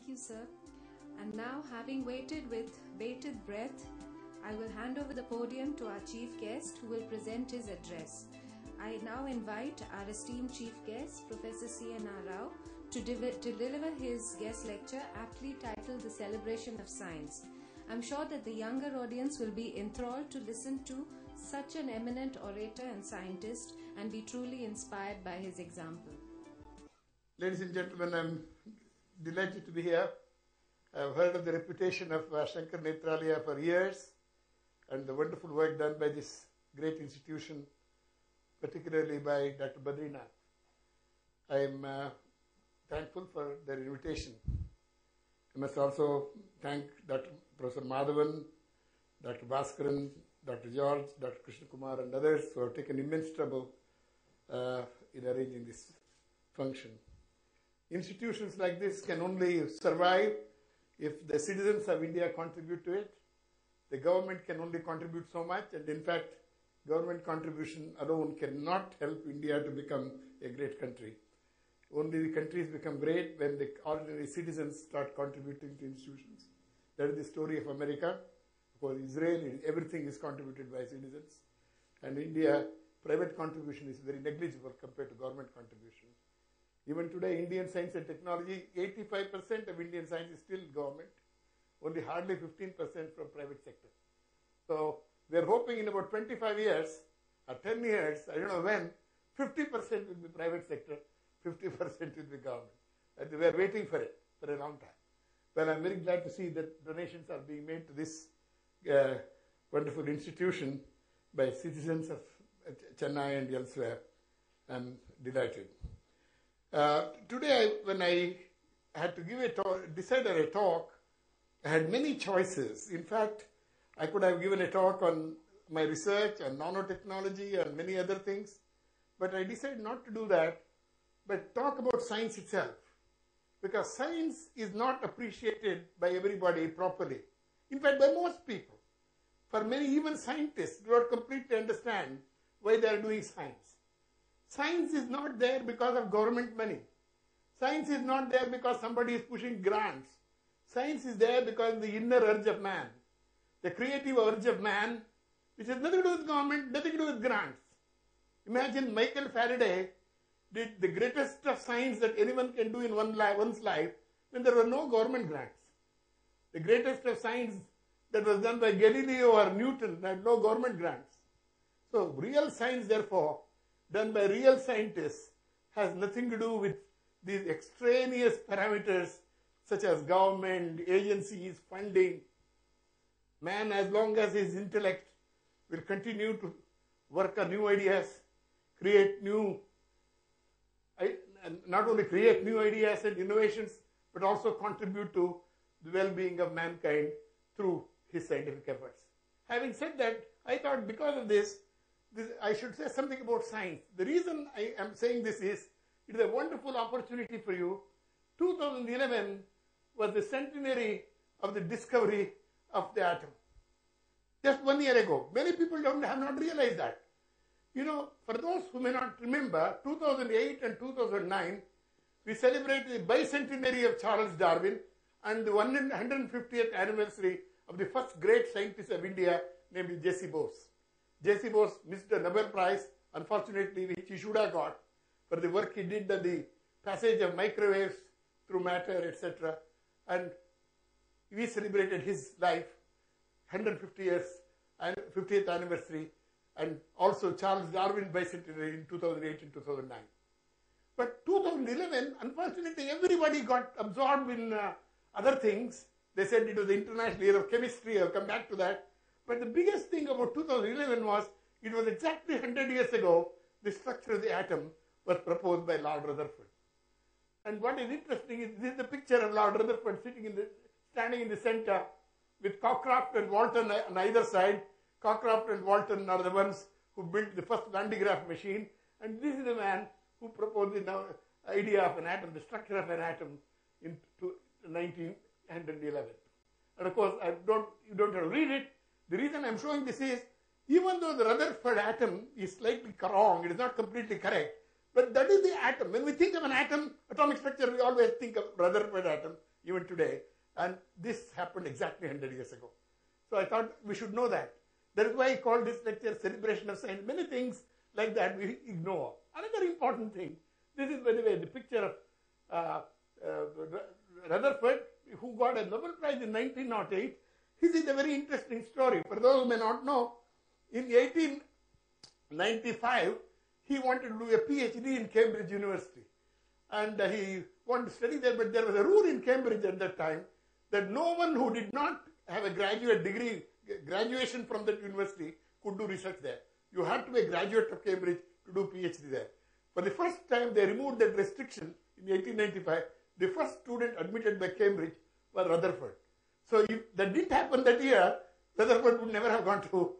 Thank you, sir. And now, having waited with bated breath, I will hand over the podium to our chief guest who will present his address. I now invite our esteemed chief guest, Professor C.N.R. Rao, to to deliver his guest lecture aptly titled The Celebration of Science. I'm sure that the younger audience will be enthralled to listen to such an eminent orator and scientist and be truly inspired by his example. Ladies and gentlemen, I'm delighted to be here. I've heard of the reputation of uh, Sankara Nethralaya for years and the wonderful work done by this great institution, particularly by Dr. Badrinath. I'm uh, thankful for their invitation. I must also thank Dr. Professor Madhavan, Dr. Bhaskaran, Dr. George, Dr. Krishna Kumar, and others who have taken immense trouble uh, in arranging this function. Institutions like this can only survive if the citizens of India contribute to it. The government can only contribute so much, and in fact, government contribution alone cannot help India to become a great country. Only the countries become great when the ordinary citizens start contributing to institutions. That is the story of America. For Israel, everything is contributed by citizens. And India, private contribution is very negligible compared to government contribution. Even today, Indian science and technology, 85% of Indian science is still government, only hardly 15% from private sector. So we are hoping in about 25 years or 10 years, I don't know when, 50% will be private sector, 50% will be government. And we are waiting for it for a long time. Well, I'm very glad to see that donations are being made to this uh, wonderful institution by citizens of Chennai and elsewhere. I'm delighted. Uh, today, I, when I had to give a talk, decided a talk, I had many choices. In fact, I could have given a talk on my research on nanotechnology and many other things, but I decided not to do that, but talk about science itself. Because science is not appreciated by everybody properly. In fact, by most people. For many, even scientists do not completely understand why they are doing science. Science is not there because of government money. Science is not there because somebody is pushing grants. Science is there because the inner urge of man, the creative urge of man, which has nothing to do with government, nothing to do with grants. Imagine Michael Faraday did the greatest of science that anyone can do in one life, one's life when there were no government grants. The greatest of science that was done by Galileo or Newton had no government grants. So real science, therefore, done by real scientists has nothing to do with these extraneous parameters such as government, agencies, funding. Man, as long as his intellect will continue to work on new ideas, create new, not only create new ideas and innovations, but also contribute to the well-being of mankind through his scientific efforts. Having said that, I thought because of this, this, I should say something about science. The reason I am saying this is, it is a wonderful opportunity for you. 2011 was the centenary of the discovery of the atom. Just one year ago. Many people don't have not realized that. You know, for those who may not remember, 2008 and 2009, we celebrated the bicentenary of Charles Darwin and the 150th anniversary of the first great scientist of India, namely J.C. Bose. J.C. Bose missed the Nobel Prize, unfortunately, which he should have got for the work he did on the passage of microwaves through matter, etc. And we celebrated his life, 150 years, and 50th anniversary, and also Charles Darwin bicentenary in 2008 and 2009. But 2011, unfortunately, everybody got absorbed in uh, other things. They said it was the International Year of Chemistry. I'll come back to that. But the biggest thing about 2011 was it was exactly 100 years ago the structure of the atom was proposed by Lord Rutherford. And what is interesting is this is the picture of Lord Rutherford sitting in the, standing in the center with Cockcroft and Walton on either side. Cockcroft and Walton are the ones who built the first Van machine. And this is the man who proposed the idea of an atom, the structure of an atom in 1911. And of course, I don't, you don't have to read it. I'm showing this is, even though the Rutherford atom is slightly wrong, it is not completely correct, but that is the atom. When we think of an atom, atomic structure, we always think of Rutherford atom. even today. And this happened exactly 100 years ago. So I thought we should know that. That is why I called this lecture Celebration of Science. Many things like that we ignore. Another important thing, this is, by the way, the picture of uh, uh, Rutherford, who got a Nobel Prize in 1908. This is a very interesting story. For those who may not know, in 1895, he wanted to do a PhD in Cambridge University. And uh, he wanted to study there, but there was a rule in Cambridge at that time that no one who did not have a graduate degree, graduation from that university, could do research there. You had to be a graduate of Cambridge to do PhD there. For the first time, they removed that restriction in 1895. The first student admitted by Cambridge was Rutherford. So if that didn't happen that year, Rutherford would never have gone to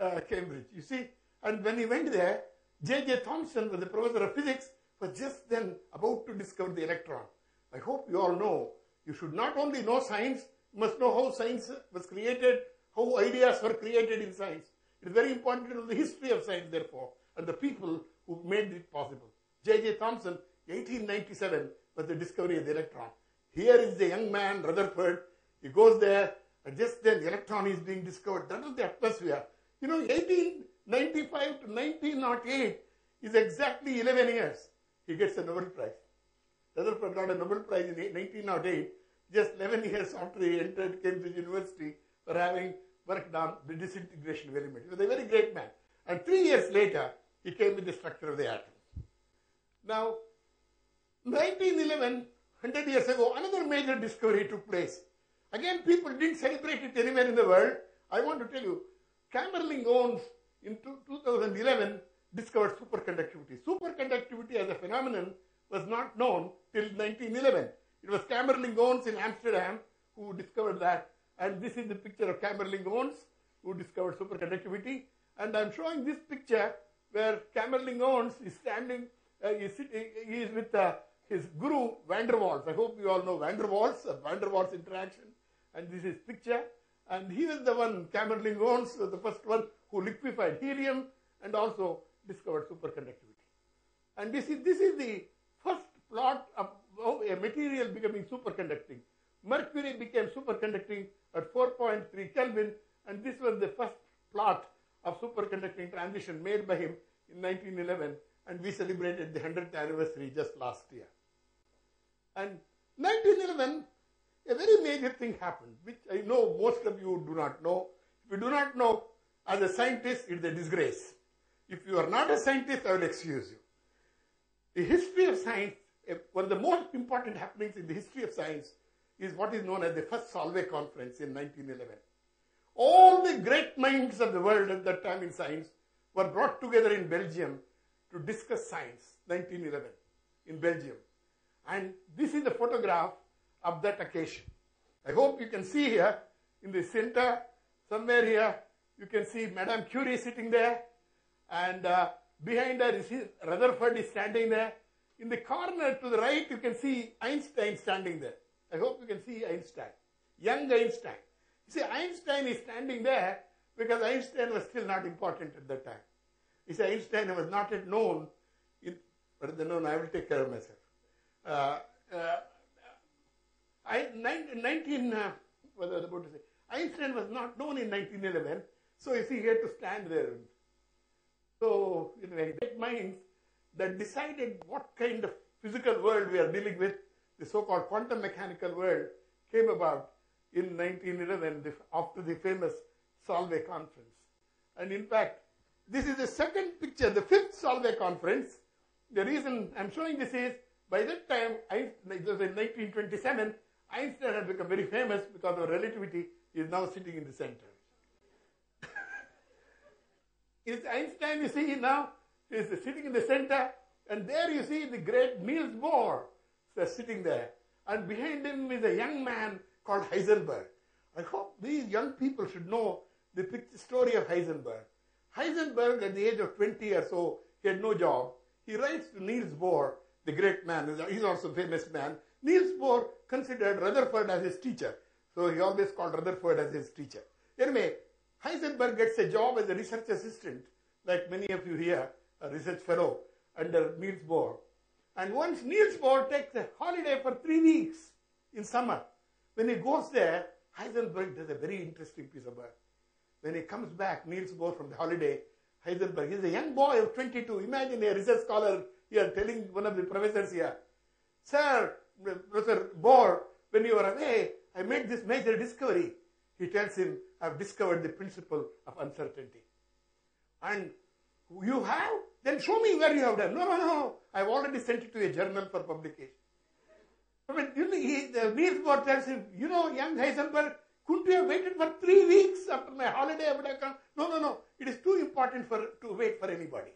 uh, Cambridge. You see, and when he went there, J.J. Thomson was the professor of physics, was just then about to discover the electron. I hope you all know you should not only know science, you must know how science was created, how ideas were created in science. It is very important to know the history of science, therefore, and the people who made it possible. J.J. Thomson, 1897, was the discovery of the electron. Here is the young man, Rutherford. He goes there, and just then the electron is being discovered. That is the atmosphere. You know, 1895 to 1908 is exactly 11 years. He gets a Nobel Prize. Rutherford got a Nobel Prize in 1908, just 11 years after he entered Cambridge University for having worked on the disintegration of elements. He was a very great man. And three years later, he came with the structure of the atom. Now, 1911, 100 years ago, another major discovery took place. Again, people didn't celebrate it anywhere in the world. I want to tell you, Kamerlingh Onnes in 2011 discovered superconductivity. Superconductivity as a phenomenon was not known till 1911. It was Kamerlingh Onnes in Amsterdam who discovered that. And this is the picture of Kamerlingh Onnes who discovered superconductivity. And I'm showing this picture where Kamerlingh Onnes is standing, uh, is with uh, his guru van der Waals. I hope you all know van der Waals, uh, van der Waals interaction. And this is picture. And he was the one, Kamerlingh Onnes was the first one who liquefied helium and also discovered superconductivity. And this is, this is the first plot of a material becoming superconducting. Mercury became superconducting at 4.3 Kelvin, and this was the first plot of superconducting transition made by him in 1911, and we celebrated the 100th anniversary just last year. And 1911, a very major thing happened, which I know most of you do not know. If you do not know, as a scientist, it's a disgrace. If you are not a scientist, I will excuse you. The history of science, eh, one of the most important happenings in the history of science is what is known as the first Solvay conference in 1911. All the great minds of the world at that time in science were brought together in Belgium to discuss science, 1911, in Belgium. And this is the photograph of that occasion. I hope you can see here in the center, somewhere here, you can see Madame Curie sitting there, and uh, behind her is Rutherford is standing there. In the corner to the right, you can see Einstein standing there. I hope you can see Einstein, young Einstein. You see, Einstein is standing there because Einstein was still not important at that time. You see, Einstein was not yet known. In, rather known, I will take care of myself. Uh, uh, I, 19, uh, what was I about to say? Einstein was not known in 1911, so you see, he had to stand there. So, you know, great minds that decided what kind of physical world we are dealing with, the so-called quantum mechanical world, came about in 1911 after the famous Solvay conference. And in fact, this is the second picture, the fifth Solvay conference. The reason I'm showing this is by that time, it was in 1927, Einstein had become very famous because of relativity. He is now sitting in the center. is Einstein, you see now, is sitting in the center, and there you see the great Niels Bohr sitting there. And behind him is a young man called Heisenberg. I hope these young people should know the story of Heisenberg. Heisenberg, at the age of 20 or so, he had no job. He writes to Niels Bohr, the great man, he's also a famous man. Niels Bohr considered Rutherford as his teacher, so he always called Rutherford as his teacher. Anyway, Heisenberg gets a job as a research assistant, like many of you here, a research fellow under Niels Bohr. And once Niels Bohr takes a holiday for three weeks, in summer. When he goes there, Heisenberg does a very interesting piece of work. When he comes back, Niels Bohr from the holiday, Heisenberg, he's a young boy of 22. Imagine a research scholar here telling one of the professors here, Sir, Professor Bohr, when you were away, I made this major discovery. He tells him, I've discovered the principle of uncertainty. And you have? Then show me where you have done. No, no, no. I've already sent it to a journal for publication. I mean, you know, he, the Niels Bohr tells him, you know, young Heisenberg, couldn't you have waited for three weeks after my holiday? I would have come. No, no, no. It is too important for to wait for anybody.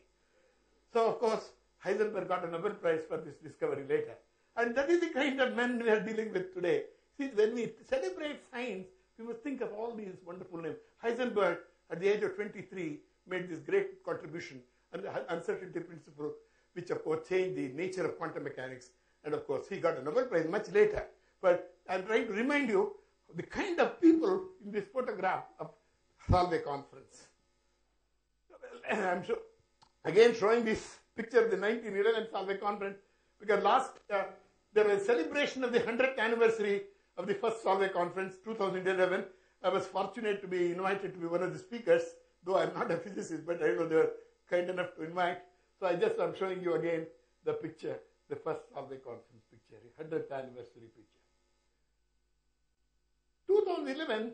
So, of course, Heisenberg got a Nobel Prize for this discovery later. And that is the kind of men we are dealing with today. See, when we celebrate science, we must think of all these wonderful names. Heisenberg, at the age of 23, made this great contribution on the uncertainty principle, which of course changed the nature of quantum mechanics. And of course, he got a Nobel Prize much later. But I'm trying to remind you the kind of people in this photograph of Solvay conference. I'm sure, again showing this picture of the 1911 Solvay conference because last uh, there was a celebration of the 100th anniversary of the first Solvay conference, 2011. I was fortunate to be invited to be one of the speakers, though I'm not a physicist, but I know they were kind enough to invite. So I just I am showing you again the picture, the first Solvay conference picture, 100th anniversary picture. 2011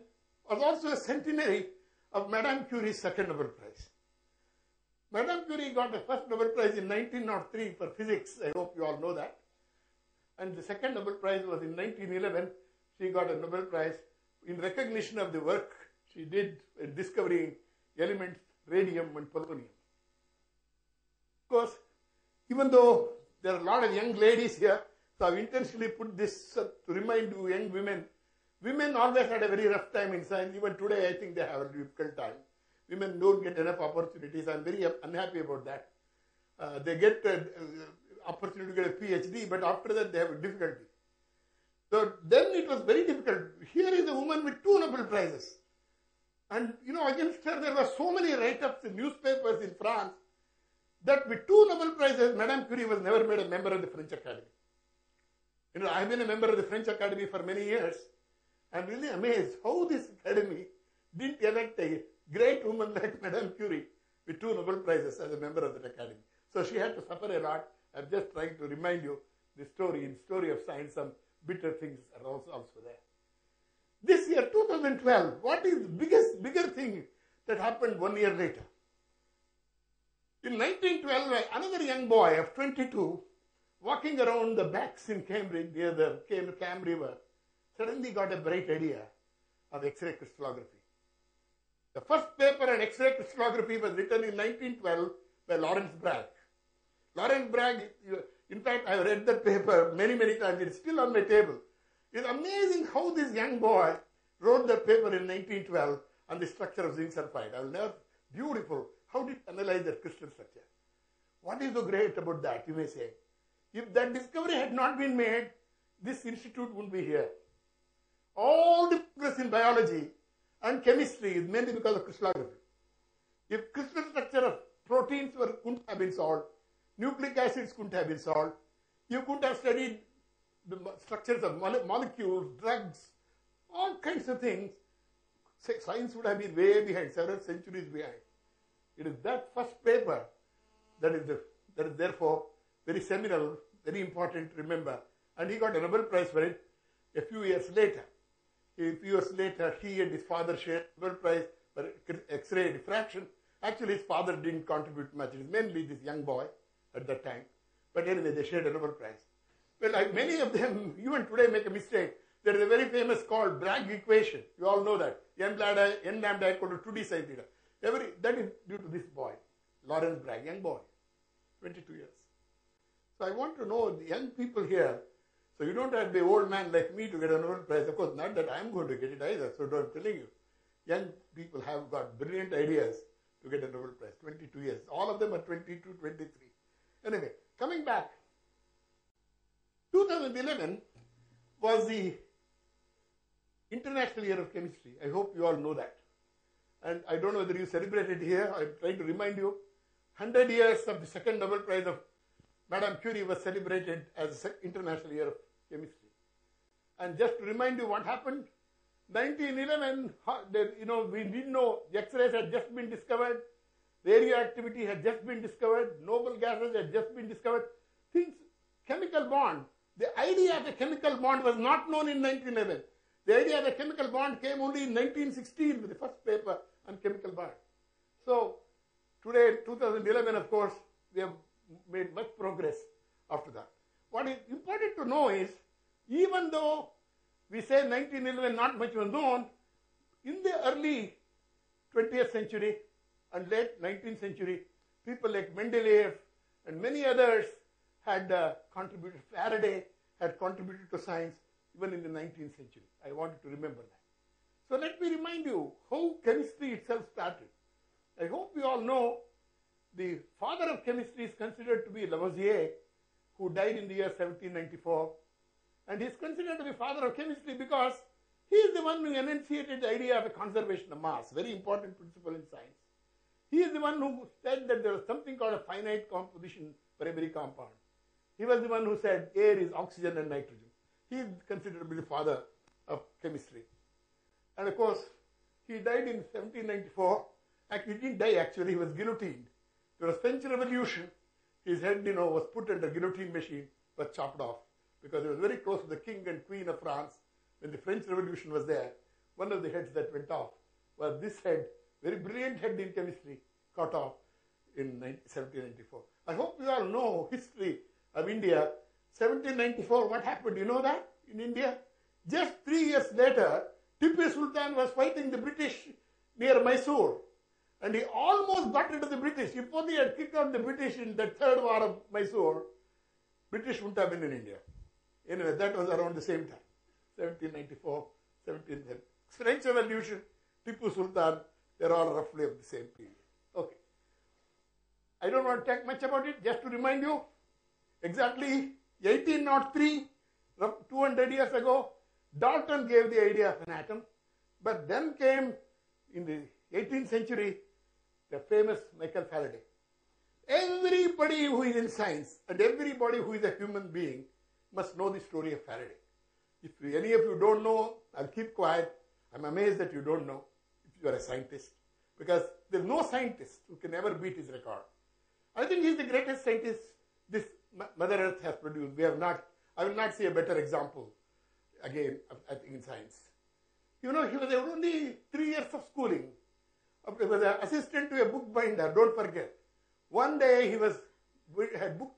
was also a centenary of Madame Curie's second Nobel Prize. Madame Curie got the first Nobel Prize in 1903 for physics. I hope you all know that. And the second Nobel Prize was in 1911. She got a Nobel Prize in recognition of the work she did in discovering elements radium and polonium. Of course, even though there are a lot of young ladies here, so I've intentionally put this to remind you young women. Women always had a very rough time in science. Even today, I think they have a difficult time. Women don't get enough opportunities. I'm very unhappy about that. Uh, they get uh, opportunity to get a PhD, but after that they have a difficulty. So then it was very difficult. Here is a woman with two Nobel Prizes. And you know, against her there were so many write-ups in newspapers in France that with two Nobel Prizes, Madame Curie was never made a member of the French Academy. You know, I've been a member of the French Academy for many years. I'm really amazed how this academy didn't elect a great woman like Madame Curie with two Nobel Prizes as a member of that academy. So she had to suffer a lot. I'm just trying to remind you the story in story of science. Some bitter things are also, also there. This year, 2012, what is the biggest, bigger thing that happened one year later? In 1912, another young boy of 22, walking around the backs in Cambridge near the Cam River, suddenly got a bright idea of X-ray crystallography. The first paper on X-ray crystallography was written in 1912 by Lawrence Bragg. Lawrence Bragg, in fact, I've read that paper many, many times. It's still on my table. It's amazing how this young boy wrote that paper in 1912 on the structure of zinc sulfide. I'll never, beautiful. How did he analyze that crystal structure? What is so great about that, you may say? If that discovery had not been made, this institute wouldn't be here. All the progress in biology and chemistry is mainly because of crystallography. If crystal structure of proteins were, couldn't have been solved, nucleic acids couldn't have been solved, you couldn't have studied the structures of molecules, drugs, all kinds of things. Science would have been way behind, several centuries behind. It is that first paper that is, the, that is therefore very seminal, very important to remember. And he got a Nobel Prize for it a few years later. A few years later, he and his father shared Nobel Prize for X-ray diffraction. Actually, his father didn't contribute much. It was mainly this young boy at that time. But anyway, they shared a Nobel Prize. Well, like many of them, even today, make a mistake. There is a very famous called Bragg equation. You all know that. N lambda, n lambda equal to 2d sine theta. Every, that is due to this boy, Lawrence Bragg, young boy, 22 years. So I want to know the young people here. So you don't have to be old man like me to get a Nobel Prize. Of course, not that I'm going to get it either. So I'm telling you, young people have got brilliant ideas to get a Nobel Prize. 22 years. All of them are 22, 23. Anyway, coming back. 2011 was the International Year of Chemistry. I hope you all know that. And I don't know whether you celebrated here. I'm trying to remind you. 100 years of the second Nobel Prize of Madame Curie was celebrated as International Year of Chemistry. And just to remind you what happened, 1911, you know, we didn't know X-rays had just been discovered, radioactivity had just been discovered, noble gases had just been discovered. Things, chemical bond. The idea of a chemical bond was not known in 1911. The idea of a chemical bond came only in 1916 with the first paper on chemical bond. So today, 2011, of course, we have made much progress after that. What is important to know is, even though we say 1911 not much was known, in the early 20th century and late 19th century, people like Mendeleev and many others had uh, contributed. Faraday had contributed to science even in the 19th century. I want you to remember that. So let me remind you how chemistry itself started. I hope you all know the father of chemistry is considered to be Lavoisier, who died in the year 1794. And he is considered to be father of chemistry because he is the one who enunciated the idea of a conservation of mass, very important principle in science. He is the one who said that there was something called a finite composition for every compound. He was the one who said air is oxygen and nitrogen. He is considered to be the father of chemistry. And of course, he died in 1794. Actually, he didn't die actually, he was guillotined. There was French Revolution. His head, you know, was put under guillotine machine, was chopped off because he was very close to the king and queen of France when the French Revolution was there. One of the heads that went off was this head, very brilliant head in chemistry, cut off in 1794. I hope you all know history of India. 1794, what happened? You know that in India? Just three years later, Tipu Sultan was fighting the British near Mysore. And he almost got of the British. If only he had kicked out the British in the third war of Mysore, British wouldn't have been in India. Anyway, that was around the same time. 1794, 1710. French Revolution, Tipu Sultan, they're all roughly of the same period. Okay. I don't want to talk much about it, just to remind you, exactly 1803, 200 years ago, Dalton gave the idea of an atom, but then came in the 18th century the famous Michael Faraday. Everybody who is in science and everybody who is a human being must know the story of Faraday. If any of you don't know, I'll keep quiet. I'm amazed that you don't know if you are a scientist. Because there's no scientist who can ever beat his record. I think he's the greatest scientist this Mother Earth has produced. We have not, I will not see a better example again, in science. You know, he was only three years of schooling. He was an assistant to a bookbinder, don't forget. One day he was, had, book,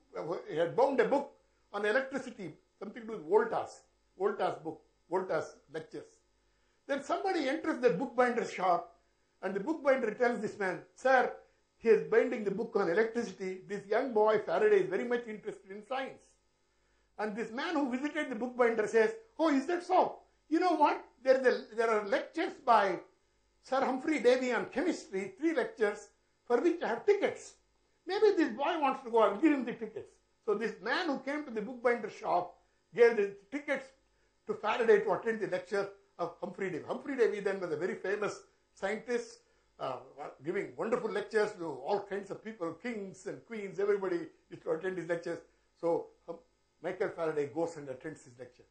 he had bound a book on electricity, something to do with Volta's, Volta's book, Volta's lectures. Then somebody enters the bookbinder's shop and the bookbinder tells this man, Sir, he is binding the book on electricity. This young boy, Faraday, is very much interested in science. And this man who visited the bookbinder says, Oh, is that so? You know what? There, a, there are lectures by Sir Humphry Davy on chemistry, three lectures, for which I have tickets. Maybe this boy wants to go, I'll give him the tickets. So this man who came to the bookbinder shop gave the tickets to Faraday to attend the lecture of Humphry Davy. Humphry Davy then was a very famous scientist, uh, giving wonderful lectures to all kinds of people, kings and queens, everybody used to attend his lectures. So um, Michael Faraday goes and attends his lecture.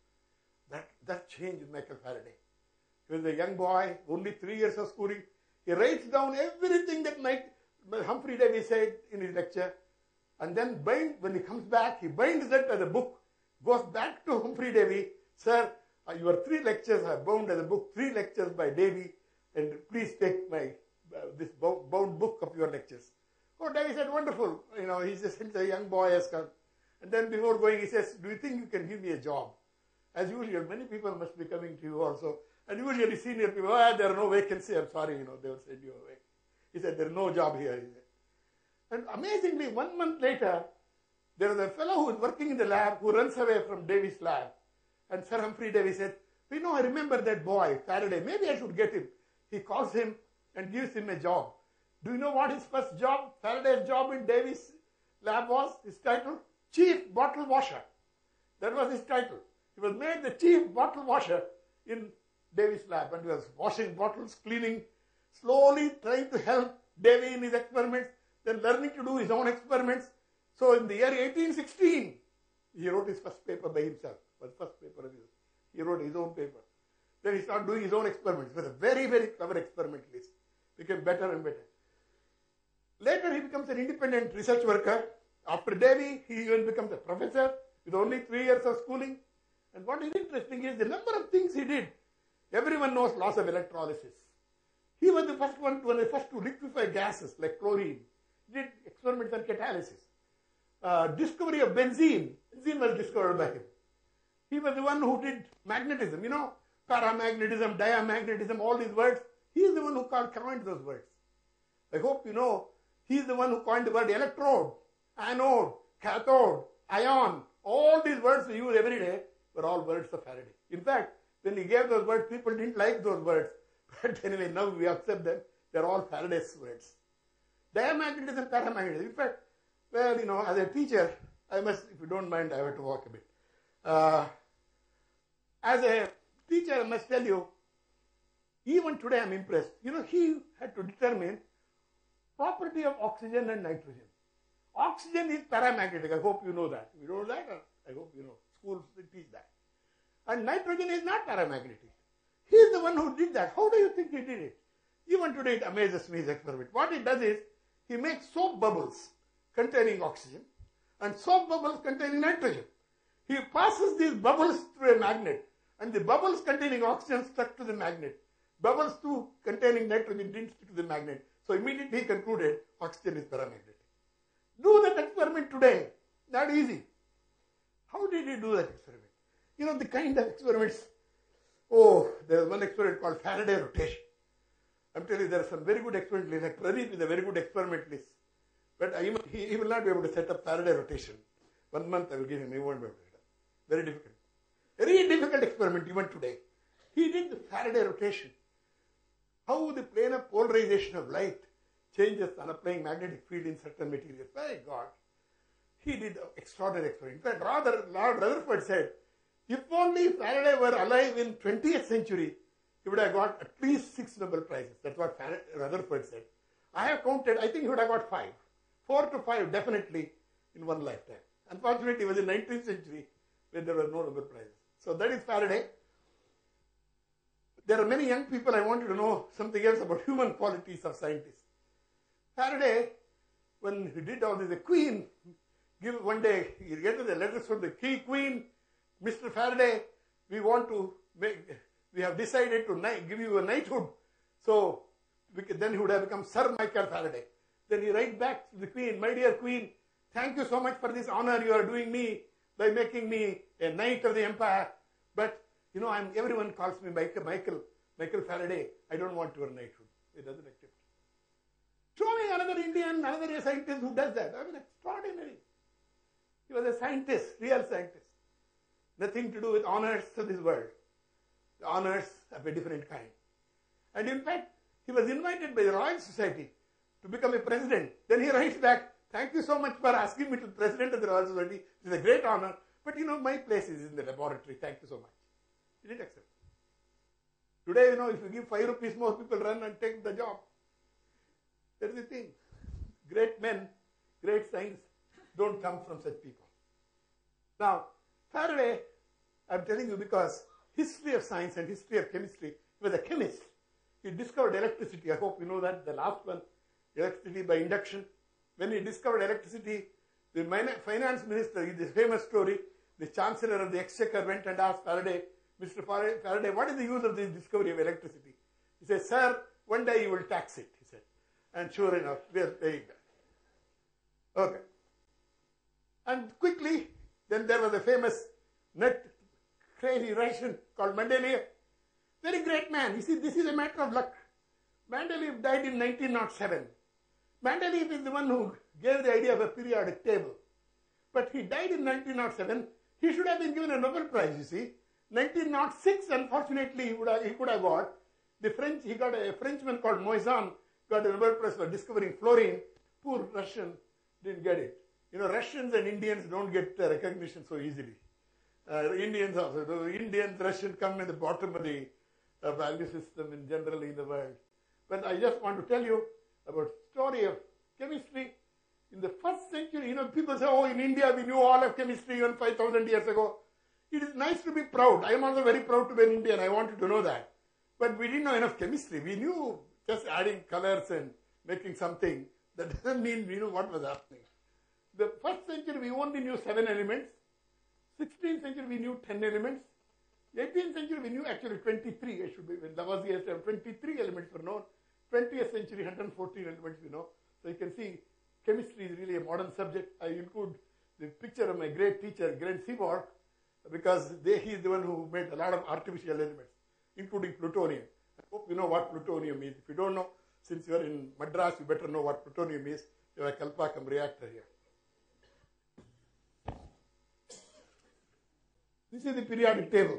That, that changed Michael Faraday. He was a young boy, only three years of schooling. He writes down everything that Mike, Humphry Davy said in his lecture. And then bind, when he comes back, he binds that as a book, goes back to Humphry Davy. Sir, uh, your three lectures are bound as a book, three lectures by Davy, and please take my uh, this bound book of your lectures. Oh, Davy said, wonderful. You know, he just a young boy has come. And then before going, he says, do you think you can give me a job? As usual, many people must be coming to you also. And usually senior people, oh, there are no vacancy. I'm sorry, you know, they will send you away. He said, there's no job here. And amazingly, one month later, there was a fellow who was working in the lab who runs away from Davy's lab. And Sir Humphry Davis said, you know, I remember that boy, Faraday. Maybe I should get him. He calls him and gives him a job. Do you know what his first job, Faraday's job in Davy's lab was? His title? Chief Bottle Washer. That was his title. He was made the chief bottle washer in Davy's lab and he was washing bottles, cleaning, slowly trying to help Davy in his experiments, then learning to do his own experiments. So in the year 1816, he wrote his first paper by himself, was first paper of his. He wrote his own paper. Then he started doing his own experiments. He was a very, very clever experimentalist. Became better and better. Later, he becomes an independent research worker. After Davy, he even becomes a professor with only three years of schooling. And what is interesting is the number of things he did. Everyone knows laws of electrolysis. He was the first one, to, the first to liquefy gases like chlorine. He did experiments on catalysis. Uh, discovery of benzene. Benzene was discovered by him. He was the one who did magnetism, you know, paramagnetism, diamagnetism, all these words. He is the one who coined those words. I hope you know he is the one who coined the word electrode, anode, cathode, ion. All these words we use every day were all words of Faraday. In fact, when he gave those words, people didn't like those words. But anyway, now we accept them. They're all Faraday's words. Diamagnetism, paramagnetism. In fact, well, you know, as a teacher, I must, if you don't mind, I have to walk a bit. Uh, as a teacher, I must tell you, even today I'm impressed. You know, he had to determine property of oxygen and nitrogen. Oxygen is paramagnetic. I hope you know that. You don't know that, I hope you know. Schools teach that. And nitrogen is not paramagnetic. He is the one who did that. How do you think he did it? Even today it amazes me his experiment. What he does is he makes soap bubbles containing oxygen and soap bubbles containing nitrogen. He passes these bubbles through a magnet and the bubbles containing oxygen stuck to the magnet. Bubbles too containing nitrogen didn't stick to the magnet. So immediately he concluded oxygen is paramagnetic. Do that experiment today. Not easy. How did he do that experiment? You know, the kind of experiments. Oh, there's one experiment called Faraday rotation. I'm telling you, there are some very good experimentalists. Like Pradeep is a very good experimentalist. But I, he, he will not be able to set up Faraday rotation. One month I will give him, he won't be able to do that. Very difficult. Very difficult experiment even today. He did the Faraday rotation. How the plane of polarization of light changes on applying magnetic field in certain materials. My God. He did an extraordinary experiment. In fact, rather, Lord Rutherford said, if only Faraday were alive in 20th century, he would have got at least six Nobel Prizes. That's what Rutherford said. I have counted, I think he would have got five. Four to five definitely in one lifetime. Unfortunately, it was in 19th century when there were no Nobel Prizes. So that is Faraday. There are many young people I want to know something else about human qualities of scientists. Faraday, when he did all this, the Queen, give one day, he gets the letters from the key Queen, Mr. Faraday, we want to make, we have decided to give you a knighthood. So then he would have become Sir Michael Faraday. Then he writes back to the Queen, my dear Queen, thank you so much for this honor you are doing me by making me a knight of the empire. But you know, I'm, everyone calls me Michael, Michael, Michael Faraday. I don't want your knighthood. He doesn't accept. Show me another Indian, another scientist who does that. I mean, extraordinary. He was a scientist, real scientist. Nothing to do with honors of this world. The honors of a different kind. And in fact, he was invited by the Royal Society to become a president. Then he writes back, Thank you so much for asking me to be president of the Royal Society. It is a great honor. But you know, my place is in the laboratory. Thank you so much. He didn't accept. Today, you know, if you give five rupees, more people run and take the job. That is the thing. Great men, great science don't come from such people. Now, Faraday, I'm telling you because history of science and history of chemistry, he was a chemist. He discovered electricity. I hope you know that, the last one, electricity by induction. When he discovered electricity, the finance minister, this famous story, the chancellor of the exchequer went and asked Faraday, Mr. Faraday, what is the use of this discovery of electricity? He said, sir, one day you will tax it, he said. And sure enough, we are paying that. Okay. And quickly, then there was a famous net crazy Russian called Mendeleev. Very great man. You see, this is a matter of luck. Mendeleev died in 1907. Mendeleev is the one who gave the idea of a periodic table. But he died in 1907. He should have been given a Nobel Prize, you see. 1906, unfortunately, he, would have, he could have got the French, he got a, a Frenchman called Moissan, got a Nobel Prize for discovering fluorine. Poor Russian didn't get it. You know, Russians and Indians don't get recognition so easily. Uh, Indians also, the Indians, Russians come in the bottom of the uh, value system in generally in the world. But I just want to tell you about story of chemistry. In the first century, you know, people say, oh, in India we knew all of chemistry even 5,000 years ago. It is nice to be proud. I am also very proud to be an Indian. I wanted to know that. But we didn't know enough chemistry. We knew just adding colors and making something. That doesn't mean we knew what was happening. The first century we only knew seven elements. 16th century we knew 10 elements. 18th century we knew actually 23. I should be Lavoisier said 23 elements were known. 20th century 114 elements we know. So you can see chemistry is really a modern subject. I include the picture of my great teacher, Glenn Seaborg, because they, he is the one who made a lot of artificial elements, including plutonium. I hope you know what plutonium is. If you don't know, since you are in Madras, you better know what plutonium is. You have a Kalpakkam reactor here. This is the periodic table.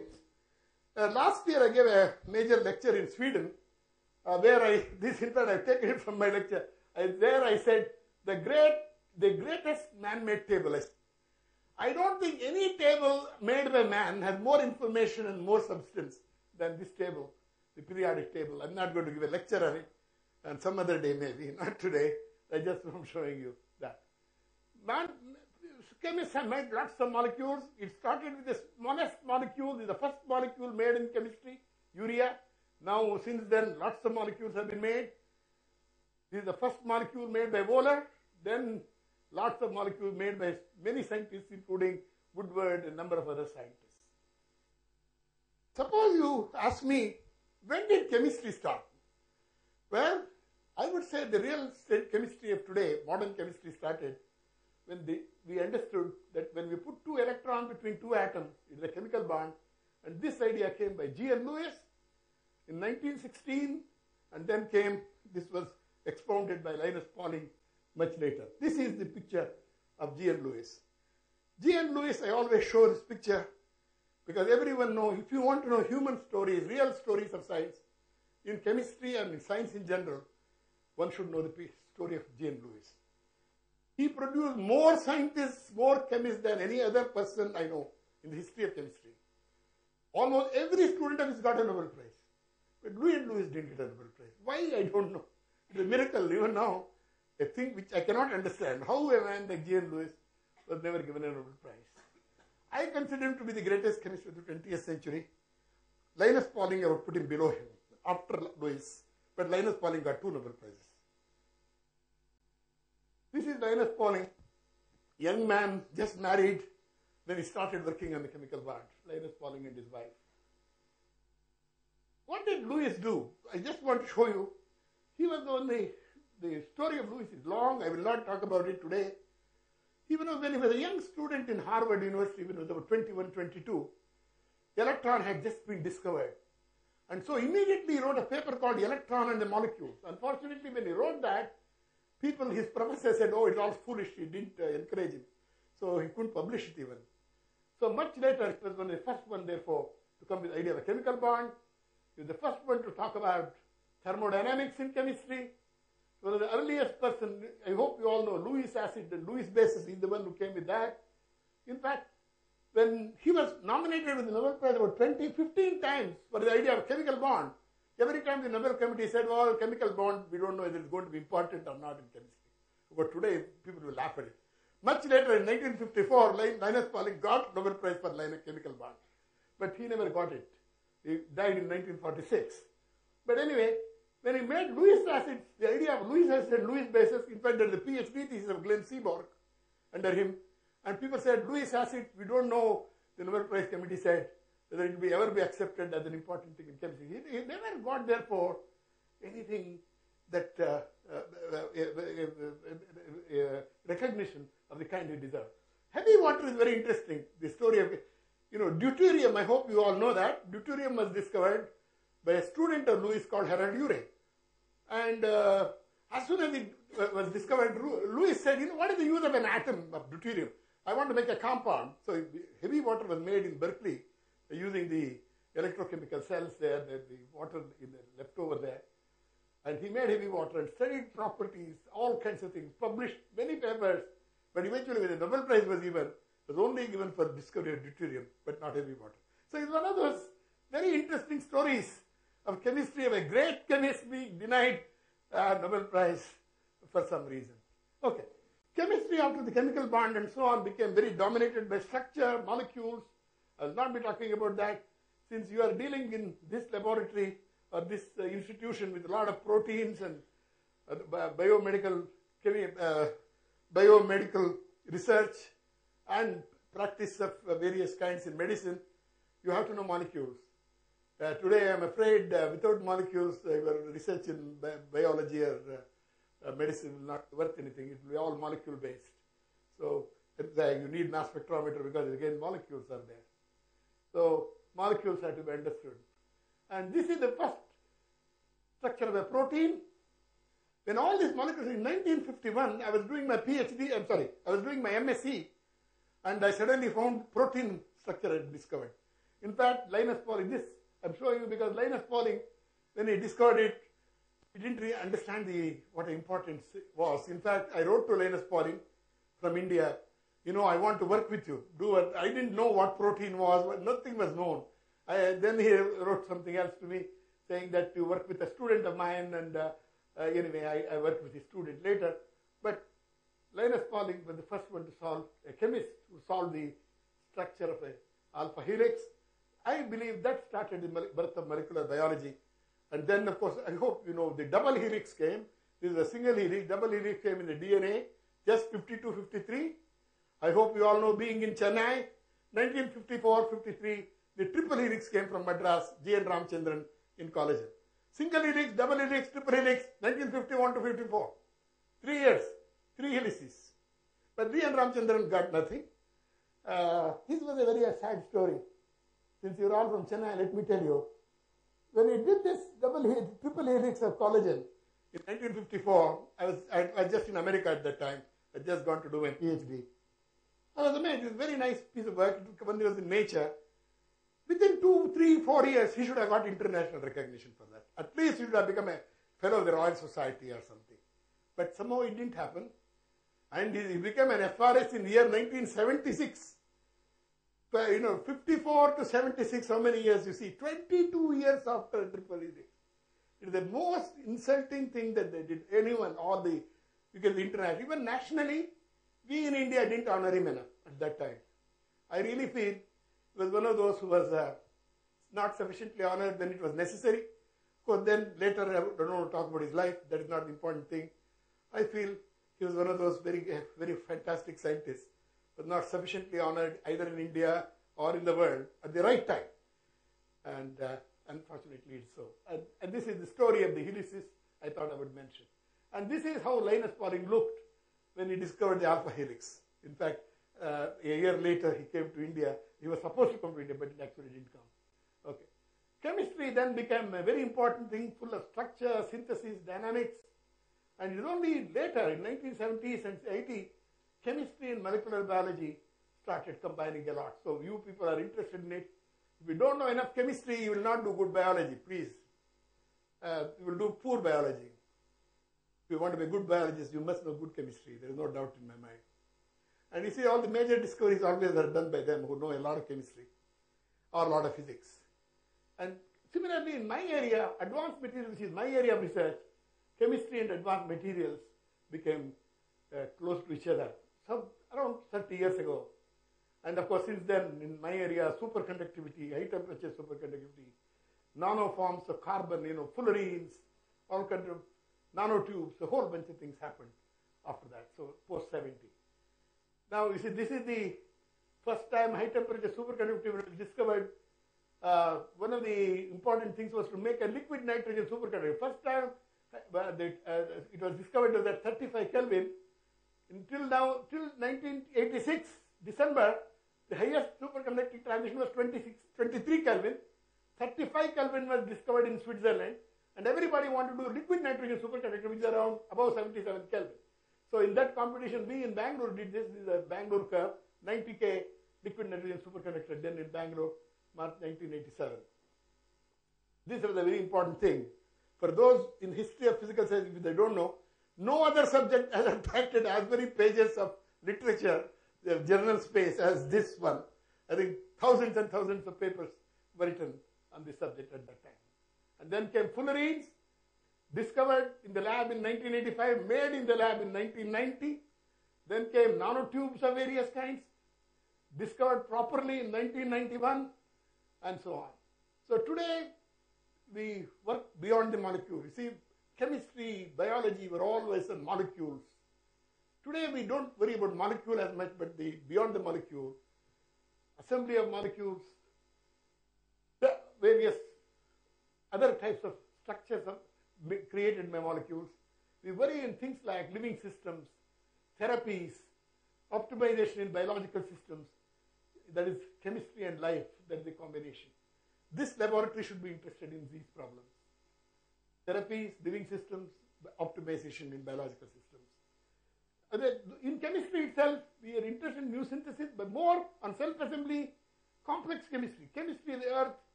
Uh, last year I gave a major lecture in Sweden uh, where I, this in fact I've taken it from my lecture. I, there I said the great, the greatest man-made table. Is. I don't think any table made by man has more information and more substance than this table, the periodic table. I'm not going to give a lecture on it, and some other day maybe, not today. I just am showing you that. Man, chemists have made lots of molecules. It started with the smallest molecule, the first molecule made in chemistry, urea. Now, since then, lots of molecules have been made. This is the first molecule made by Wohler. Then, lots of molecules made by many scientists, including Woodward and a number of other scientists. Suppose you ask me, when did chemistry start? Well, I would say the real chemistry of today, modern chemistry, started when the, we understood that when we put two electrons between two atoms, it is a chemical bond, and this idea came by G.N. Lewis in 1916, and then came, this was expounded by Linus Pauling much later. This is the picture of G.N. Lewis. G.N. Lewis, I always show this picture because everyone knows, if you want to know human stories, real stories of science, in chemistry and in science in general, one should know the story of G.N. Lewis. He produced more scientists, more chemists than any other person I know in the history of chemistry. Almost every student of his got a Nobel Prize. But Louis and Lewis didn't get a Nobel Prize. Why? I don't know. It's a miracle even now. A thing which I cannot understand. How a man like G.N. Lewis was never given a Nobel Prize. I consider him to be the greatest chemist of the 20th century. Linus Pauling, I would put him below him, after Lewis. But Linus Pauling got two Nobel Prizes. This is Linus Pauling, young man, just married. Then he started working on the chemical bond. Linus Pauling and his wife. What did Lewis do? I just want to show you. He was only, the story of Lewis is long. I will not talk about it today. Even when he was a young student in Harvard University, when he was about 21, 22, the electron had just been discovered. And so immediately he wrote a paper called Electron and the Molecules. Unfortunately, when he wrote that, people, his professor said, oh, it's all foolish. He didn't uh, encourage him. So he couldn't publish it even. So much later, he was the first one, therefore, to come with the idea of a chemical bond. He was the first one to talk about thermodynamics in chemistry. One of the earliest person, I hope you all know Lewis acid and Lewis bases, he's the one who came with that. In fact, when he was nominated with the Nobel Prize about 20, 15 times for the idea of chemical bond, every time the Nobel Committee said, well, chemical bond, we don't know whether it's going to be important or not in chemistry. But today, people will laugh at it. Much later, in 1954, Linus Pauling got Nobel Prize for Linus chemical bond. But he never got it. He died in 1946. But anyway, when he made Lewis acids, the idea of Lewis acid and Lewis bases, in fact, there's the PhD thesis of Glenn Seaborg under him. And people said, Lewis acid, we don't know, the Nobel Prize Committee said, whether it will ever be accepted as an important thing in chemistry. He, he never got, therefore, anything that uh, uh, uh, recognition of the kind he deserved. Heavy water is very interesting. The story of, you know, deuterium, I hope you all know that. Deuterium was discovered by a student of Lewis called Harold Urey. And uh, as soon as it was discovered, Lewis said, you know, what is the use of an atom of deuterium? I want to make a compound. So heavy water was made in Berkeley using the electrochemical cells there, the, the water in the left over there. And he made heavy water and studied properties, all kinds of things, published many papers, but eventually when the Nobel Prize was given, it was only given for discovery of deuterium, but not heavy water. So it's one of those very interesting stories of chemistry of a great chemist being denied a Nobel Prize for some reason. Okay. Chemistry after the chemical bond and so on became very dominated by structure, molecules, I will not be talking about that since you are dealing in this laboratory or this uh, institution with a lot of proteins and uh, biomedical chemi- uh, biomedical research and practice of uh, various kinds in medicine, you have to know molecules. Uh, today, I'm afraid uh, without molecules, uh, your research in bi- biology or uh, uh, medicine will not worth anything. It will be all molecule based. So uh, you need mass spectrometer because again molecules are there. So molecules have to be understood. And this is the first structure of a protein. When all these molecules in 1951, I was doing my PhD. I'm sorry, I was doing my MSc, and I suddenly found protein structure I discovered. In fact, Linus Pauling, this I'm showing you because Linus Pauling, when he discovered it, he didn't really understand the what the importance was. In fact, I wrote to Linus Pauling from India, you know, I want to work with you. Do it. I didn't know what protein was, but nothing was known. I, then he wrote something else to me saying that you work with a student of mine, and uh, uh, anyway, I, I worked with his student later. But Linus Pauling was the first one to solve, a chemist who solved the structure of a alpha helix. I believe that started the birth of molecular biology. And then, of course, I hope you know the double helix came. This is a single helix. Double helix came in the DNA, just 52, 53. I hope you all know, being in Chennai, 1954, 53, the triple helix came from Madras, G. N. Ramachandran in college. Single helix, double helix, triple helix, 1951 to 54. Three years, three helices. But G. N. Ramachandran got nothing. Uh, this was a very sad story. Since you're all from Chennai, let me tell you. When he did this double helix, triple helix of collagen in 1954, I was, I, I was just in America at that time. I had just gone to do my PhD. I was amazed. It was a very nice piece of work when it was in Nature. Within two, three, four years, he should have got international recognition for that. At least he should have become a fellow of the Royal Society or something. But somehow it didn't happen. And he he became an FRS in the year 1976. So, you know, 54 to 76, how many years you see? 22 years after triple helix. It is the most insulting thing that they did. Anyone, all the, because international, even nationally, we in India didn't honor him enough at that time. I really feel he was one of those who was uh, not sufficiently honored when it was necessary. Of course, then later I don't want to talk about his life. That is not the important thing. I feel he was one of those very, very fantastic scientists, but not sufficiently honored either in India or in the world at the right time. And uh, unfortunately, it's so. And, and this is the story of the helices I thought I would mention. And this is how Linus Pauling looked when he discovered the alpha helix. In fact, uh, a year later, he came to India. He was supposed to come to India, but it actually didn't come. Okay. Chemistry then became a very important thing, full of structure, synthesis, dynamics. And it is only later, in 1970s and 80s, chemistry and molecular biology started combining a lot. So you people are interested in it. If you don't know enough chemistry, you will not do good biology, please. Uh, you will do poor biology. If you want to be a good biologist, you must know good chemistry. There is no doubt in my mind. And you see, all the major discoveries always are done by them who know a lot of chemistry or a lot of physics. And similarly, in my area, advanced materials, which is my area of research, chemistry and advanced materials became uh, close to each other. Some around 30 years ago. And of course, since then, in my area, superconductivity, high temperature superconductivity, nanoforms of carbon, you know, fullerenes, all kinds of nanotubes, a whole bunch of things happened after that. So post 70. Now you see, this is the first time high temperature superconductivity was discovered. Uh, one of the important things was to make a liquid nitrogen superconductor. First time uh, uh, it was discovered was at 35 Kelvin. Until now, till 1986 December, the highest superconducting transition was 26, 23 Kelvin. 35 Kelvin was discovered in Switzerland, and everybody wanted to do liquid nitrogen superconductor, which is around above 77 Kelvin. So in that competition, we in Bangalore did this. This is a Bangalore curve, 90K liquid nitrogen superconductor then in Bangalore, March 1987. This was a very important thing. For those in history of physical science, if they don't know, no other subject has attracted as many pages of literature, the journal space, as this one. I think thousands and thousands of papers were written on this subject at that time. And then came fullerenes, discovered in the lab in 1985, made in the lab in 1990. Then came nanotubes of various kinds. discovered properly in 1991, and so on. So today, we work beyond the molecule. You see, chemistry, biology were always on molecules. Today, we don't worry about molecule as much, but the beyond the molecule, assembly of molecules, the various other types of structures of, created by molecules. We worry in things like living systems, therapies, optimization in biological systems. That is chemistry and life, that is the combination. This laboratory should be interested in these problems. Therapies, living systems, optimization in biological systems. In chemistry itself, we are interested in new synthesis, but more on self-assembly, complex chemistry, chemistry of the earth,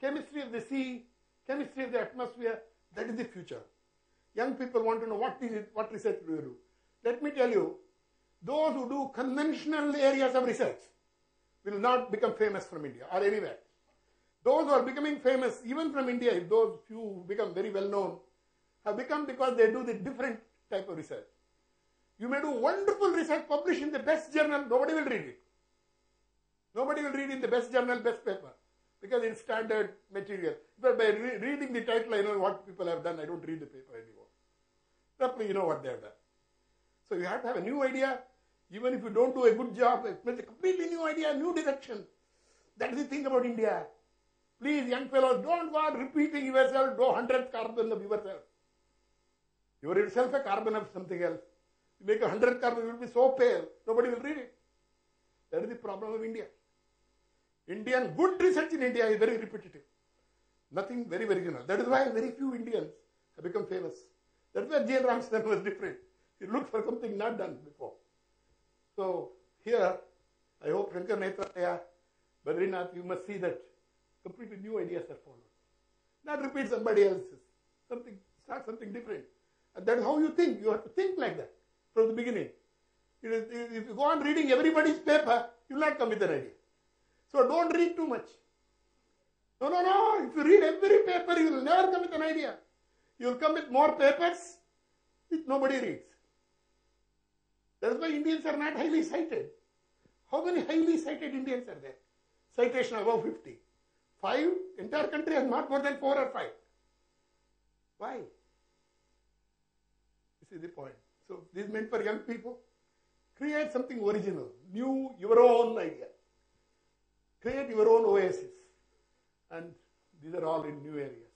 chemistry of the sea, chemistry of the atmosphere. That is the future. Young people want to know what is it, what research do you do? Let me tell you, those who do conventional areas of research will not become famous from India or anywhere. Those who are becoming famous, even from India, those few who become very well known, have become because they do the different type of research. You may do wonderful research published in the best journal, nobody will read it. Nobody will read in the best journal, best paper, because it's standard material. But by re- reading the title, I know what people have done. I don't read the paper anymore. Roughly, you know what they have done. So you have to have a new idea, even if you don't do a good job, it's a completely new idea, new direction. That is the thing about India. Please, young fellows, don't go repeating yourself, do hundredth carbon of yourself. You are yourself a carbon of something else. You make a hundredth carbon, you will be so pale, nobody will read it. That is the problem of India. Indian, good research in India is very repetitive. Nothing very very original. That is why very few Indians have become famous. That's why J. Ramsden was different. He looked for something not done before. So here, I hope Sankara Nethralaya, Badrinath, you must see that completely new ideas are followed. Not repeat somebody else's. Something, start something different. And that's how you think. You have to think like that from the beginning. If you go on reading everybody's paper, you will not come with an idea. So don't read too much. No, no, no. If you read every paper, you will never come with an idea. You will come with more papers which nobody reads. That's why Indians are not highly cited. How many highly cited Indians are there? Citation above 50. Five, entire country has not more than four or five. Why? This is the point. So this is meant for young people. Create something original, new, your own idea. Create your own oasis. And these are all in new areas.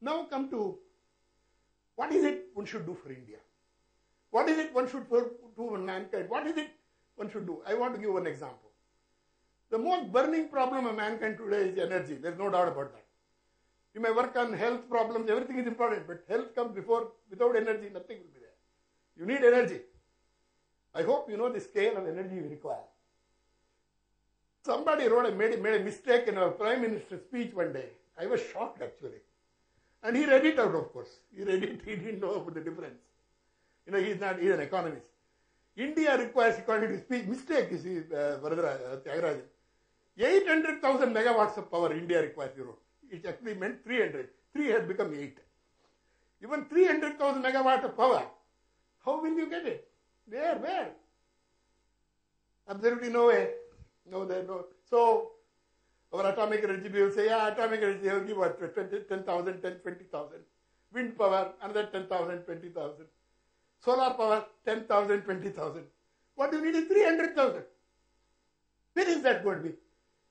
Now come to what is it one should do for India? What is it one should do for mankind? What is it one should do? I want to give one example. The most burning problem of mankind today is energy. There's no doubt about that. You may work on health problems, everything is important, but health comes before, without energy, nothing will be there. You need energy. I hope you know the scale of energy you require. Somebody wrote a, made, made a mistake in our Prime Minister's speech one day. I was shocked actually. And he read it out, of course. He read it, he didn't know about the difference. You know, he's not, he's an economist. India requires, according to speech, mistake, you see, uh, Varadara, uh, 800,000 megawatts of power India requires, you wrote. It actually meant 300. 3 has become 8. Even 300,000 megawatt of power, how will you get it? Where, where? Absolutely no way. No, there no. So, our atomic energy, we will say, yeah, atomic energy will give what, 10,000, 10, 20,000. Wind power, another 10,000, 20,000. Solar power, 10,000, 20,000. What you need is 300,000. Where is that going to be?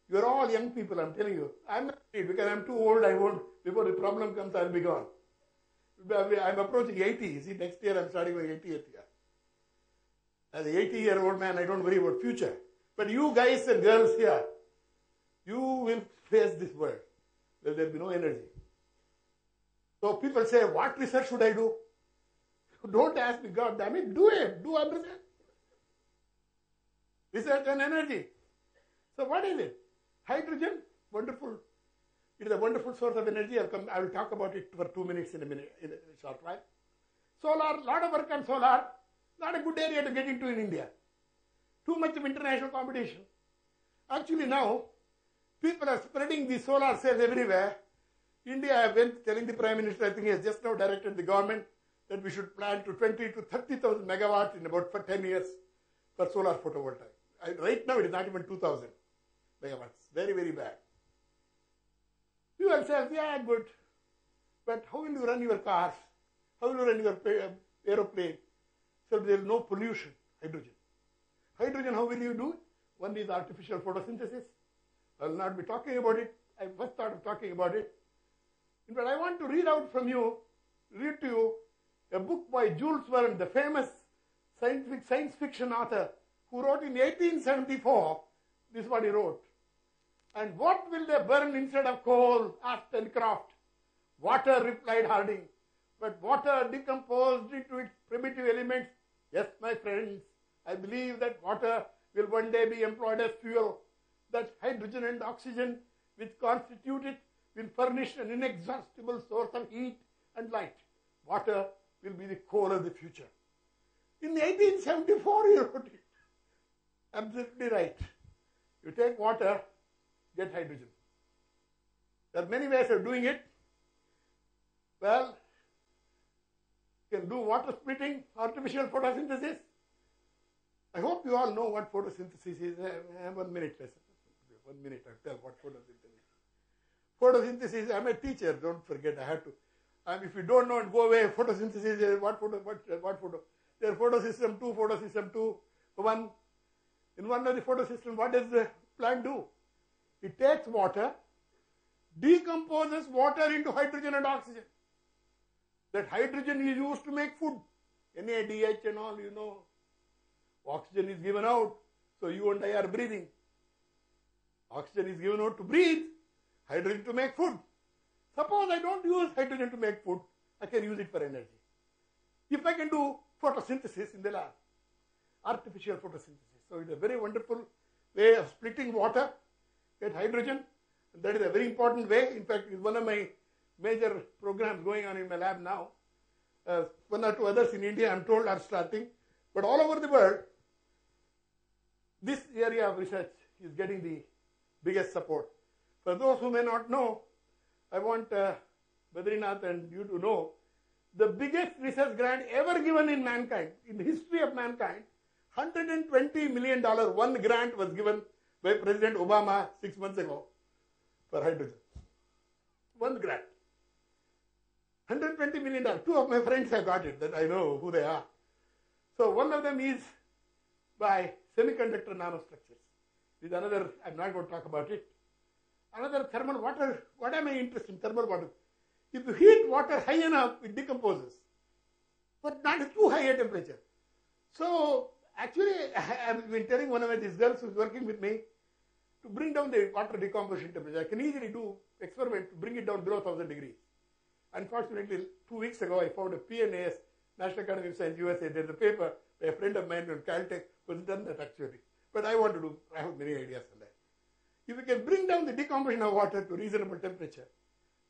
You are all young people, I'm telling you. I'm not afraid because I'm too old, I won't, before the problem comes, I'll be gone. I'm approaching 80. See, next year I'm starting my 80th year. As an 80 year old man, I don't worry about future. But you guys and girls here, you will face this world where there will be no energy. So people say, what research should I do? Don't ask me, God damn it, do it, do everything. Research and energy. So what is it? Hydrogen, wonderful. It is a wonderful source of energy. Come, I will talk about it for two minutes in a minute, in a short while. Solar, lot of work on solar. Not a good area to get into in India. Too much of international competition. Actually now, people are spreading the solar cells everywhere. India, I went telling the Prime Minister, I think he has just now directed the government that we should plan to 20 to 30,000 megawatts in about for 10 years for solar photovoltaic. I, right now it is not even 2000 megawatts. Very, very bad. You will say, yeah, good. But how will you run your cars? How will you run your uh, aeroplane? So there is no pollution, hydrogen. Hydrogen, how will you do? One is artificial photosynthesis. I will not be talking about it. I first thought of talking about it. But I want to read out from you, read to you a book by Jules Verne, the famous scientific science fiction author, who wrote in 1874. This is what he wrote. And what will they burn instead of coal? asked Pencroft. Water, replied Harding. But water decomposed into its primitive elements. Yes, my friends, I believe that water will one day be employed as fuel. That hydrogen and oxygen, which constitute it, will furnish an inexhaustible source of heat and light. Water will be the coal of the future. In 1874, he wrote it. Absolutely right. You take water, get hydrogen. There are many ways of doing it. Well, you can do water splitting, artificial photosynthesis. I hope you all know what photosynthesis is. I have one minute less. One minute, I'll tell what photosynthesis is. Photosynthesis, I'm a teacher, don't forget, I have to. Um, if you don't know it, go away. Photosynthesis, is what photo, what, what photo? There are photosystem 2, photosystem 2, 1. In one of the photosystem, what does the plant do? It takes water, decomposes water into hydrogen and oxygen. That hydrogen is used to make food. NADH and all, you know. Oxygen is given out, so you and I are breathing. Oxygen is given out to breathe, hydrogen to make food. Suppose I don't use hydrogen to make food, I can use it for energy. If I can do photosynthesis in the lab, artificial photosynthesis. So it's a very wonderful way of splitting water, get hydrogen. That is a very important way. In fact, it's one of my major programs going on in my lab now. Uh, one or two others in India, I'm told, are starting. But all over the world, this area of research is getting the biggest support. For those who may not know, I want uh, Badrinath and you to know the biggest research grant ever given in mankind, in the history of mankind, $120 million, one grant was given by President Obama six months ago for hydrogen. One grant. $120 million. Two of my friends have got it, that I know who they are. So one of them is by semiconductor nanostructures. This is another, I'm not going to talk about it. Another thermal water, what am I interested in? Thermal water. If you heat water high enough, it decomposes, but not too high a temperature. So actually, I've been telling one of these girls who's working with me to bring down the water decomposition temperature. I can easily do experiment to bring it down below 1000 degrees. Unfortunately, two weeks ago, I found a PNAS, National Academy of Science, USA. There's a paper by a friend of mine in Caltech who's done that actually. But I want to do, I have many ideas on that. If we can bring down the decomposition of water to reasonable temperature,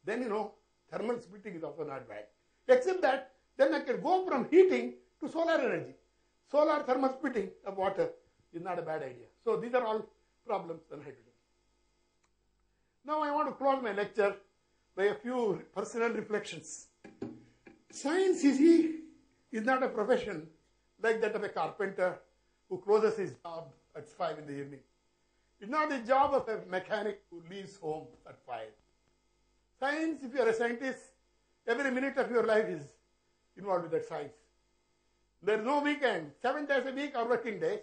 then you know, thermal splitting is also not bad. Except that, then I can go from heating to solar energy. Solar thermal splitting of water is not a bad idea. So these are all problems on hydrogen. Now I want to close my lecture by a few personal reflections. Science, is is not a profession like that of a carpenter who closes his job at 5 in the evening. It's not the job of a mechanic who leaves home at 5. Science, if you are a scientist, every minute of your life is involved with that science. There is no weekend. Seven days a week are working days.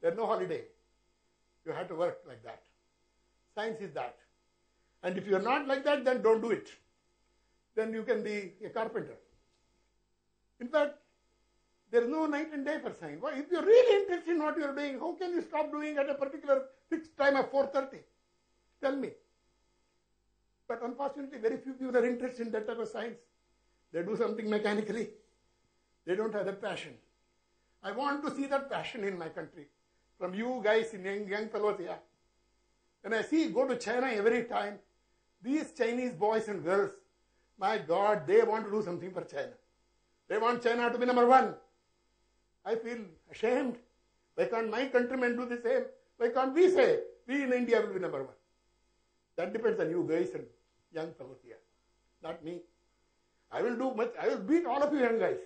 There is no holiday. You have to work like that. Science is that. And if you are not like that, then don't do it. Then you can be a carpenter. In fact, there is no night and day for science. If you're really interested in what you're doing, how can you stop doing at a particular fixed time of 4.30? Tell me. But unfortunately, very few people are interested in that type of science. They do something mechanically. They don't have that passion. I want to see that passion in my country. From you guys in young, young fellows here. When I see go to China every time, these Chinese boys and girls, my God, they want to do something for China. They want China to be number one. I feel ashamed. Why can't my countrymen do the same? Why can't we say we in India will be number one? That depends on you guys and young fellows here, not me. I will do much. I will beat all of you young guys.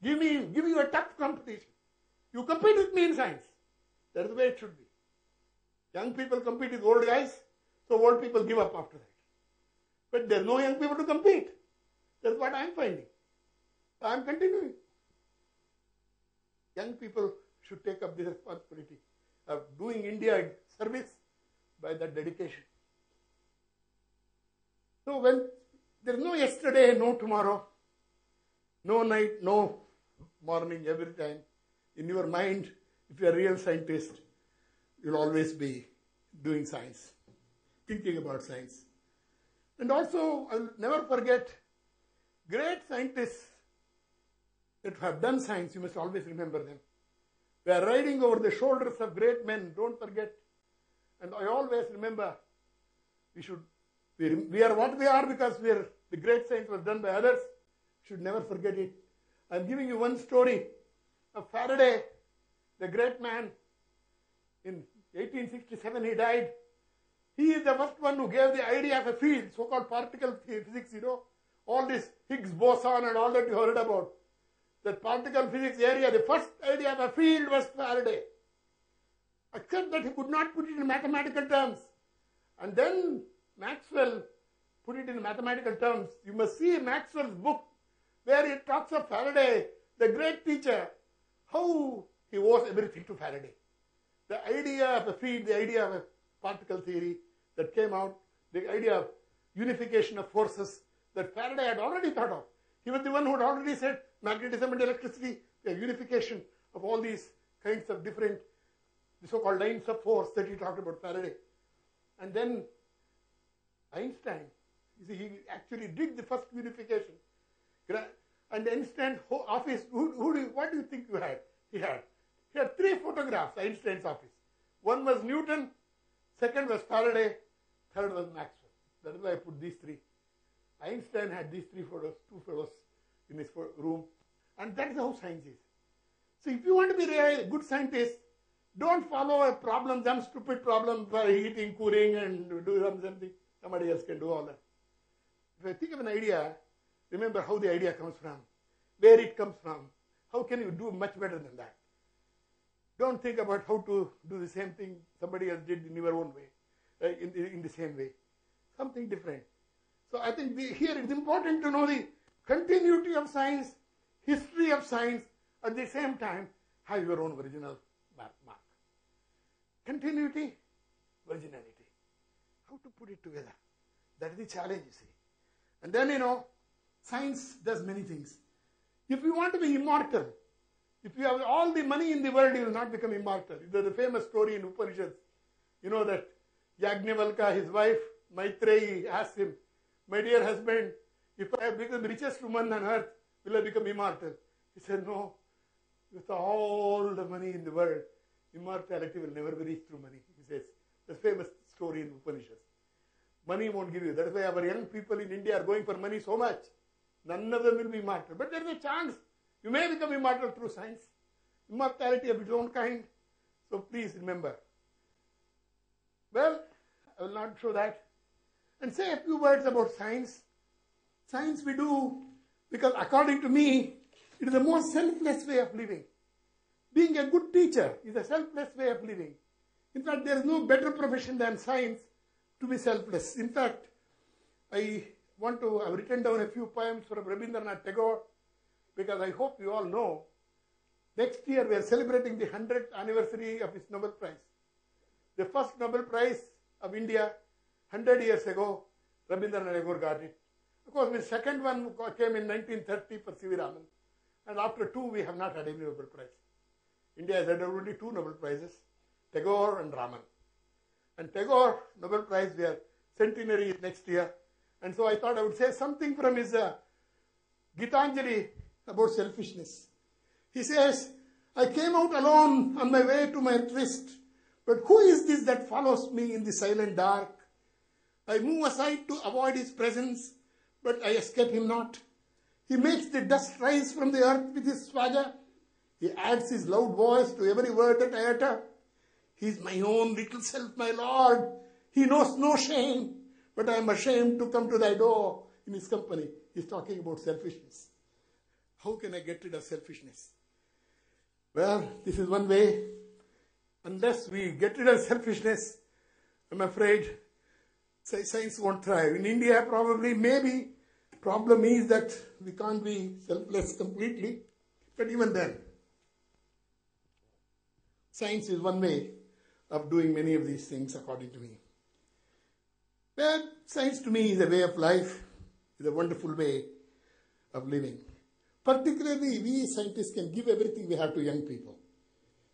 Give me, give you a tough competition. You compete with me in science. That's the way it should be. Young people compete with old guys, so old people give up after that. But there's no young people to compete. That's what I'm finding. I'm continuing. Young people should take up this responsibility of doing India service by that dedication. So when there's no yesterday, no tomorrow, no night, no morning, every time, in your mind, if you're a real scientist, you'll always be doing science, thinking about science. And also, I'll never forget great scientists that have done science, you must always remember them. We are riding over the shoulders of great men, don't forget. And I always remember we should, we, we are what we are because we are, the great science was done by others. Should never forget it. I'm giving you one story of Faraday, the great man. In 1867 he died. He is the first one who gave the idea of a field, so-called particle physics, you know. All this Higgs boson and all that you heard about. That particle physics area, the first idea of a field was Faraday. Except that he could not put it in mathematical terms. And then Maxwell put it in mathematical terms. You must see Maxwell's book where he talks of Faraday, the great teacher, how he owes everything to Faraday. The idea of a field, the idea of a particle theory that came out, the idea of unification of forces that Faraday had already thought of. He was the one who had already said magnetism and electricity, the unification of all these kinds of different, the so-called lines of force that he talked about Faraday. And then Einstein, you see, he actually did the first unification. And Einstein's office, who, who do you, what do you think you had? He had. He had three photographs, Einstein's office. One was Newton, second was Faraday, third was Maxwell. That is why I put these three. Einstein had these three photos, two photos in his room. And that is how science is. So if you want to be a good scientist, don't follow a problem, some stupid problem by heating, cooling, and do something. Somebody else can do all that. If I think of an idea, remember how the idea comes from, where it comes from. How can you do much better than that? Don't think about how to do the same thing somebody else did in your own way, uh, in, in the same way. Something different. So I think the, here it's important to know the continuity of science, history of science, at the same time have your own original mark. Continuity, originality. How to put it together? That is the challenge, you see. And then, you know, science does many things. If you want to be immortal, if you have all the money in the world, you will not become immortal. There's a famous story in Upanishads. You know that Yajnavalkya, his wife, Maitreyi, asked him, My dear husband, if I become the richest woman on earth, will I become immortal? He said, No. With all the money in the world, immortality will never be reached through money. He says, the famous story in Upanishads. Money won't give you. That is why our young people in India are going for money so much. None of them will be immortal. But there is a chance you may become immortal through science. Immortality of its own kind. So please remember. Well, I will not show that. And say a few words about science. Science we do because according to me, it is the most selfless way of living. Being a good teacher is a selfless way of living. In fact, there is no better profession than science to be selfless. In fact, I want to, I've written down a few poems from Rabindranath Tagore because I hope you all know next year we are celebrating the 100th anniversary of his Nobel Prize. The first Nobel Prize of India 100 years ago, Rabindranath Tagore got it. Of course, the second one came in 1930 for C.V. Raman. And after two, we have not had any Nobel Prize. India has had only two Nobel Prizes, Tagore and Raman. And Tagore, Nobel Prize, we are centenary next year. And so I thought I would say something from his uh, Gitanjali about selfishness. He says, I came out alone on my way to my tryst, but who is this that follows me in the silent dark? I move aside to avoid his presence, but I escape him not. He makes the dust rise from the earth with his swagger. He adds his loud voice to every word that I utter. He is my own little self, my Lord. He knows no shame, but I am ashamed to come to thy door in his company. He's talking about selfishness. How can I get rid of selfishness? Well, this is one way. unless we get rid of selfishness, I'm afraid science won't thrive. In India, probably, maybe, problem is that we can't be selfless completely, but even then, science is one way of doing many of these things, according to me. Well, science to me is a way of life, is a wonderful way of living. Particularly, we scientists can give everything we have to young people.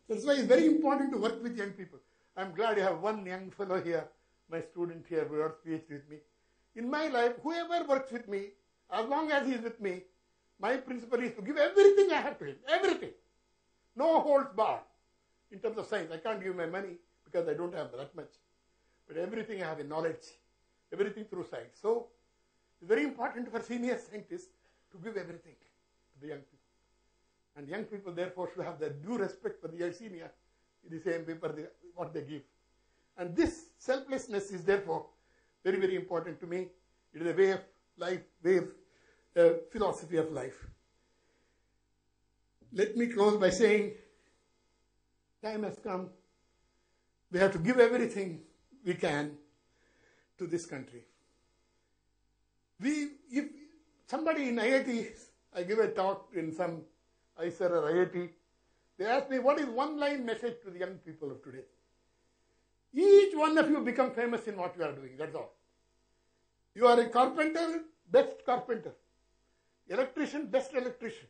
That's why it's very important to work with young people. I'm glad you have one young fellow here, my student here who PhD with me. In my life, whoever works with me, as long as he is with me, my principle is to give everything I have to him. Everything. No holds barred. In terms of science, I can't give my money because I don't have that much. But everything I have in knowledge, everything through science. So, it's very important for senior scientists to give everything to the young people. And young people, therefore, should have the due respect for the senior in the same way for what they give. And this selflessness is, therefore, very, very important to me. It is a way of life, way of uh, philosophy of life. Let me close by saying, time has come. We have to give everything we can to this country. We, if somebody in IIT, I give a talk in some IISER or IIT, they ask me, what is one line message to the young people of today? Each one of you become famous in what you are doing, that's all. You are a carpenter, best carpenter. Electrician, best electrician.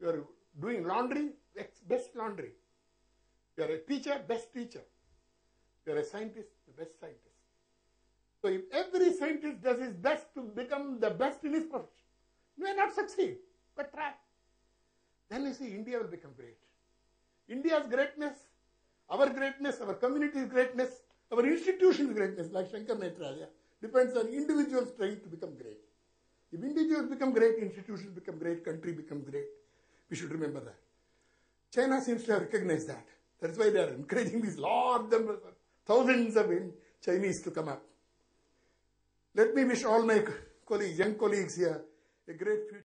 You are doing laundry, best laundry. You are a teacher, best teacher. You are a scientist, the best scientist. So if every scientist does his best to become the best in his profession, you may not succeed, but try. Then you see India will become great. India's greatness, our greatness, our community's greatness, our institution's greatness, like Sankara Nethralaya, depends on individuals trying to become great. If individuals become great, institutions become great, country becomes great. We should remember that. China seems to have recognized that. That's why they are encouraging these large numbers of thousands of Chinese to come up. Let me wish all my colleagues, young colleagues here, a great future.